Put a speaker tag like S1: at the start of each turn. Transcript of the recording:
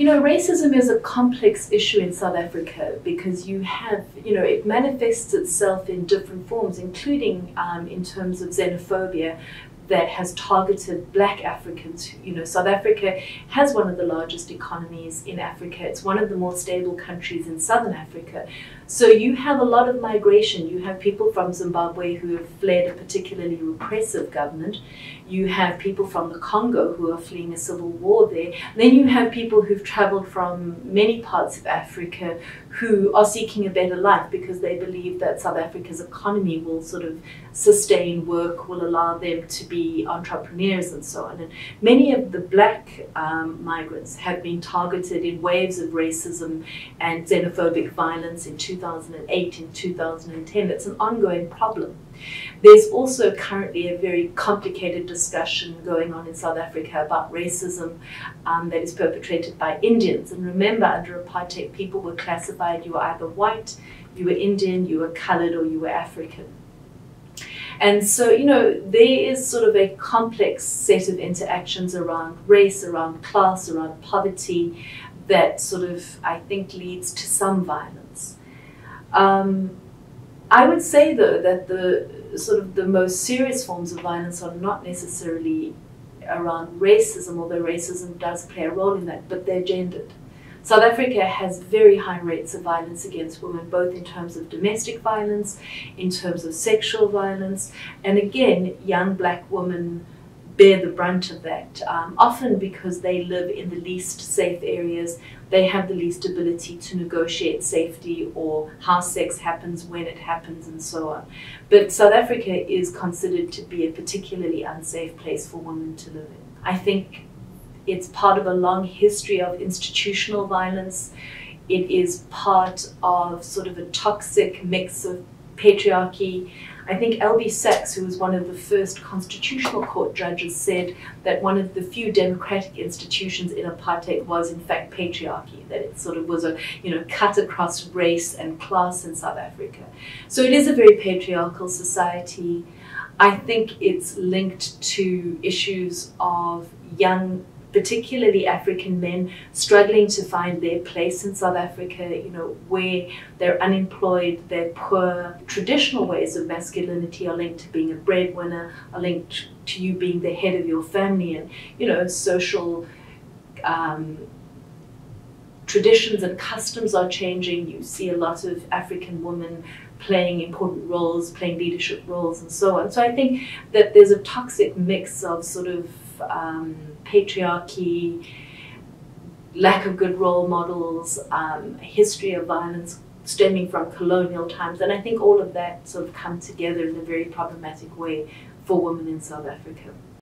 S1: You know, racism is a complex issue in South Africa because you have, you know, it manifests itself in different forms, including um, in terms of xenophobia, that has targeted black Africans. You know, South Africa has one of the largest economies in Africa. It's one of the more stable countries in southern Africa. So you have a lot of migration. You have people from Zimbabwe who have fled a particularly repressive government. You have people from the Congo who are fleeing a civil war there. Then you have people who've traveled from many parts of Africa who are seeking a better life because they believe that South Africa's economy will sort of sustain work, will allow them to be entrepreneurs and so on. And many of the black um, migrants have been targeted in waves of racism and xenophobic violence in 2008 and 2010. It's an ongoing problem. There's also currently a very complicated discussion going on in South Africa about racism um, that is perpetrated by Indians. And remember, under apartheid, people were classified you were either white, you were Indian, you were colored, or you were African. And so, you know, there is sort of a complex set of interactions around race, around class, around poverty that sort of, I think, leads to some violence. Um, I would say, though, that the sort of the most serious forms of violence are not necessarily around racism, although racism does play a role in that, but they're gendered. South Africa has very high rates of violence against women, both in terms of domestic violence, in terms of sexual violence, and again, young black women bear the brunt of that, um, often because they live in the least safe areas. They have the least ability to negotiate safety or how sex happens, when it happens, and so on. But South Africa is considered to be a particularly unsafe place for women to live in. I think it's part of a long history of institutional violence. It is part of sort of a toxic mix of patriarchy. I think Albie Sachs, who was one of the first constitutional court judges, said that one of the few democratic institutions in apartheid was in fact patriarchy, that it sort of was a you know cut across race and class in South Africa. So it is a very patriarchal society. I think it's linked to issues of young particularly African men struggling to find their place in South Africa, you know, where they're unemployed, they're poor. Traditional ways of masculinity are linked to being a breadwinner, are linked to you being the head of your family, and, you know, social. Um, traditions and customs are changing. You see a lot of African women playing important roles, playing leadership roles, and so on. So I think that there's a toxic mix of sort of um, patriarchy, lack of good role models, um, history of violence stemming from colonial times, and I think all of that sort of come together in a very problematic way for women in South Africa.